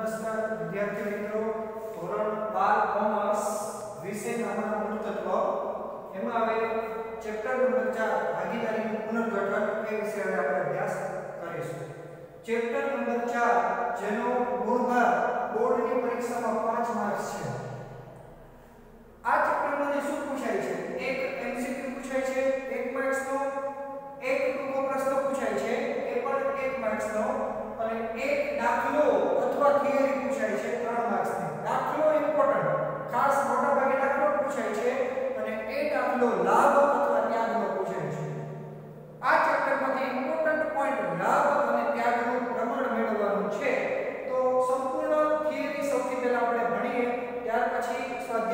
નમસ્કાર, વિદ્યાર્થી મિત્રો. ધોરણ 12 કોમર્સ વિષય અમારું મૂળ તત્વ એમાં આવે ચેપ્ટર નંબર 4 ભાગીદારીનું પુનર્ગઠન એ વિશે આપણે અભ્યાસ કરીશું. ચેપ્ટર નંબર 4 જેનો મૂળ ભાગ બોર્ડની પરીક્ષામાં 5 માર્ક્સ છે.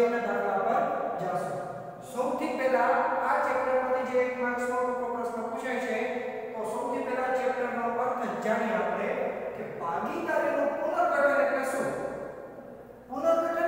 પછીના દાખલા પર જાશું. સૌથી પહેલા આ ચેપ્ટર ચેપ્ટરમાંથી જે એક માર્ક્સનો પ્રશ્ન પૂછાય છે, તો સૌથી પહેલા ચેપ્ટરનો અર્થ જાણીએ આપણે કે ભાગીદારીનું પુનર્ગઠન એટલે શું? પુનર્ગઠન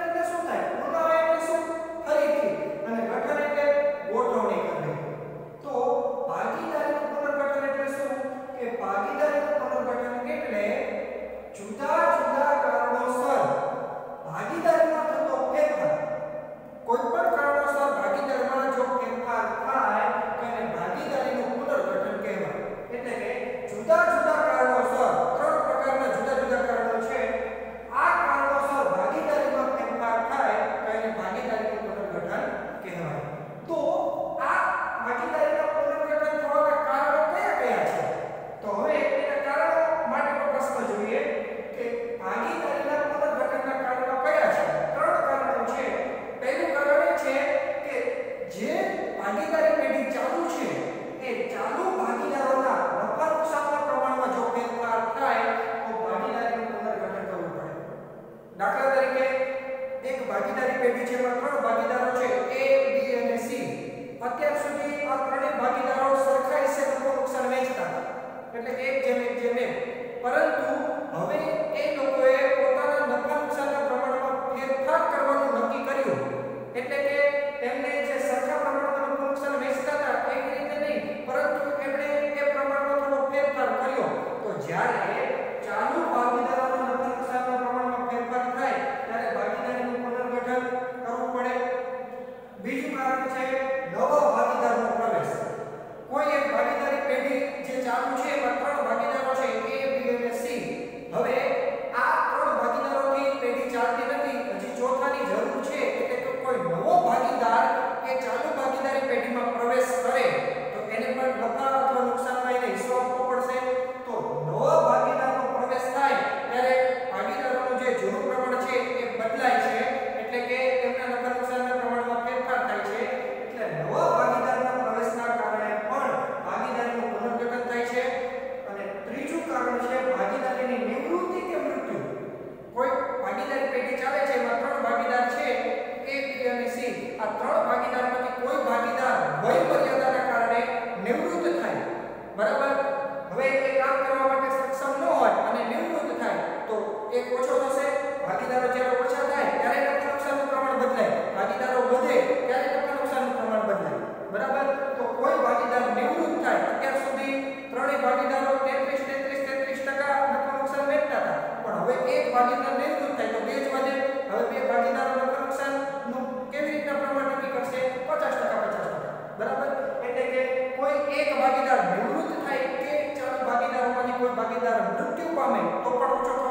que o Pamento, tocar o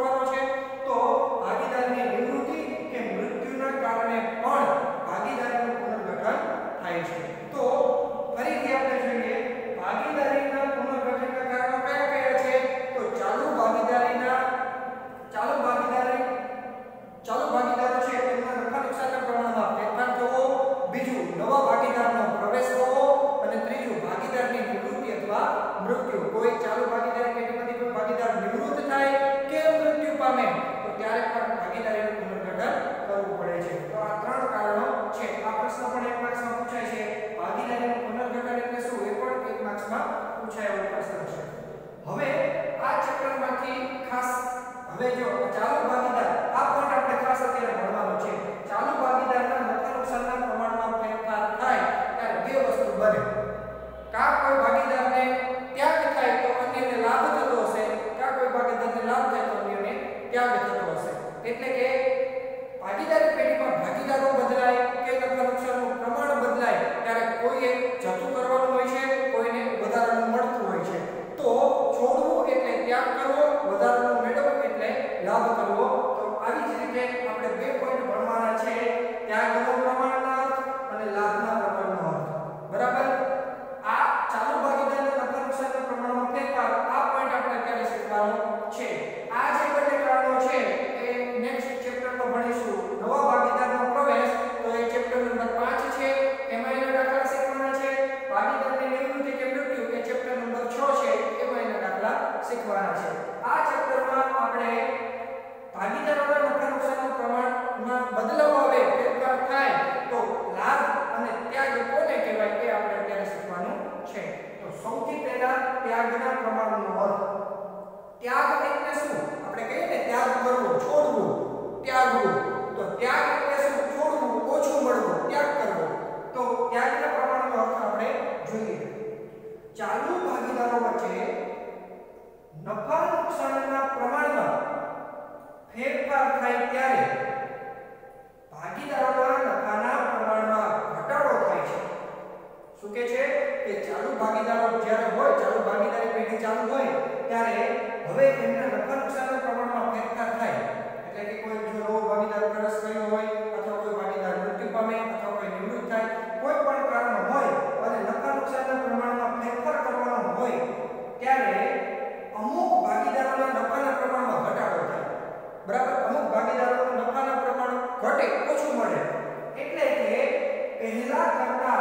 લેજો ચાલુ ભાગીદાર આ પોઈન્ટ આપણે ખાસ અત્યારે ભણવાનો છે. ચાલુ ભાગીદારના નફા નુકસાનના પ્રમાણમાં ફેરફાર થાય ત્યારે બે વસ્તુ બને. કા કોઈ ભાગીદારને વ્યક્તિના ત્યાગના પ્રમાણનો અર્થ. ત્યાગ એટલે શું? આપણે કહીએ ને, ત્યાગ કરવો, છોડવું, ત્યાગવું. તો ત્યાગ એટલે શું? છોડવું, ઓછું મળવું, ત્યાગ કરવો. તો ત્યાગના પ્રમાણનો અર્થ આપણે જોઈએ. ચાલુ ભાગીદારો વચ્ચે નફા નુકસાનના પ્રમાણમાં ફેરફાર થાય ત્યારે ચાલુ હોય, ત્યારે હવે એમના નફા નુકસાનના પ્રમાણમાં ફેરફાર થાય. એટલે કે કોઈ જો રો ભાગીદાર પ્રવેશ કર્યો હોય, અથવા કોઈ ભાગીદાર મૃત્યુ પામે, અથવા કોઈ નિવૃત્ત થાય, કોઈ પણ કારણ હોય, અને નફા નુકસાનના પ્રમાણમાં ફેરફાર કરવાનો હોય, ત્યારે અમુક ભાગીદારોના નફાના પ્રમાણમાં ઘટાડો થાય. બરાબર? અમુક ભાગીદારોના નફાના પ્રમાણ ઘટે, ઓછું મળે. એટલે કે પહેલા કરતા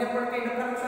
in a particular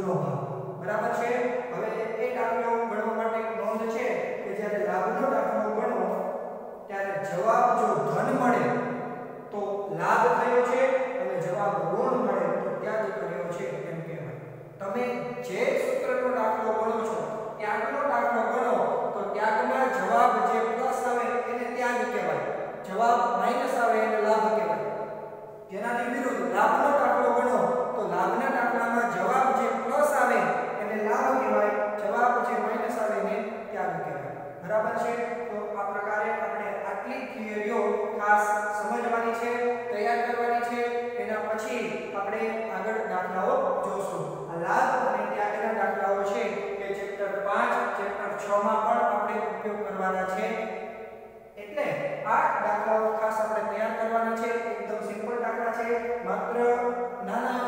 જૂનો ભાગ બરાબર છે? હવે એ દાખલો ગણવા માટે એક નોંધ છે કે જ્યારે લાભનો દાખલો ગણો, ત્યારે જવાબ જો ધન મળે, તો લાભ થયો છે અને જવાબ ઋણ મળે, તો ત્યાગ કર્યો છે એમ કહેવાય. તમે જે સૂત્રનો દાખલો ગણો છો ત્યાગનો દાખલો ગણો, તો ત્યાગમાં જવાબ જે પ્લસ આવે એને ત્યાગ કહેવાય. જવાબ માઇનસ આવે એને લાભ કહેવાય. જેનાથી વિરુદ્ધ લાભનો દાખલો ગણો, તો લાભના કરવાના છે? તો આ પ્રકારે આપણે આટલી થિયરીઓ ખાસ સમજવાની છે, તૈયાર કરવાની છે. એના પછી આપણે આગળ દાખલાઓ જોશું. આ લાભ અને ત્યાગના દાખલાઓ છે કે ચેપ્ટર 5 ચેપ્ટર 6 માં પણ આપણે ઉપયોગ કરવાના છે. એટલે આ દાખલાઓ ખાસ આપણે તૈયાર કરવાના છે. એકદમ સિમ્પલ દાખલા છે. માત્ર નાના